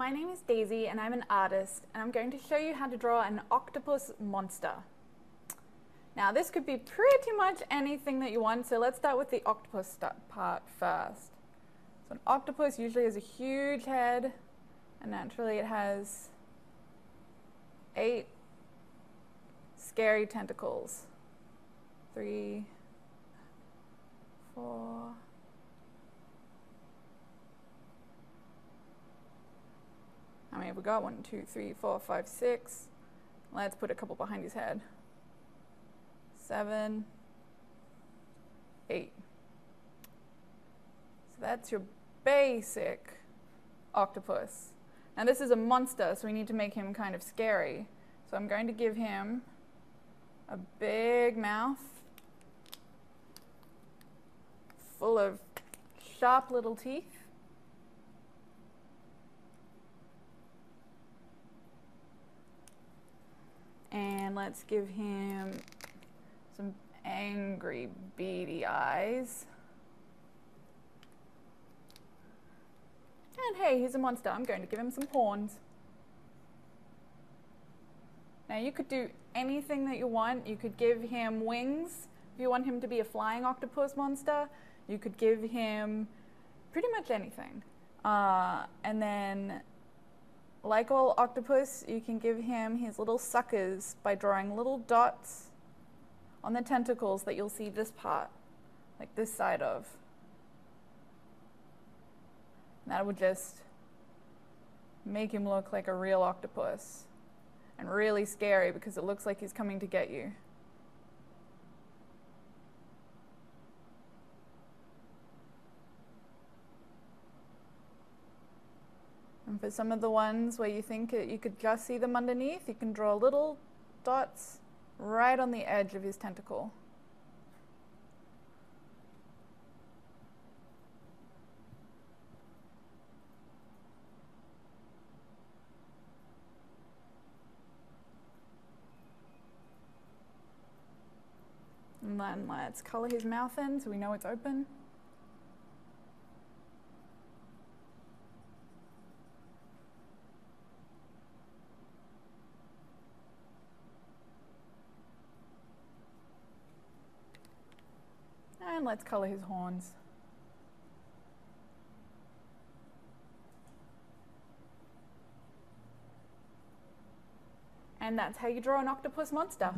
my name is Daisy and I'm an artist and I'm going to show you how to draw an octopus monster. Now this could be pretty much anything that you want, so let's start with the octopus part first. So an octopus usually has a huge head and naturally it has eight scary tentacles. Three, four, Many have we got? One, two, three, four, five, six. Let's put a couple behind his head. Seven, eight. So that's your basic octopus. Now this is a monster, so we need to make him kind of scary. So I'm going to give him a big mouth full of sharp little teeth. And let's give him some angry, beady eyes. And hey, he's a monster. I'm going to give him some horns. Now you could do anything that you want. You could give him wings if you want him to be a flying octopus monster. You could give him pretty much anything. Uh, and then like all octopus, you can give him his little suckers by drawing little dots on the tentacles that you'll see this part, like this side of. And that would just make him look like a real octopus and really scary because it looks like he's coming to get you. And for some of the ones where you think you could just see them underneath, you can draw little dots right on the edge of his tentacle. And then let's color his mouth in so we know it's open. And let's color his horns. And that's how you draw an octopus monster.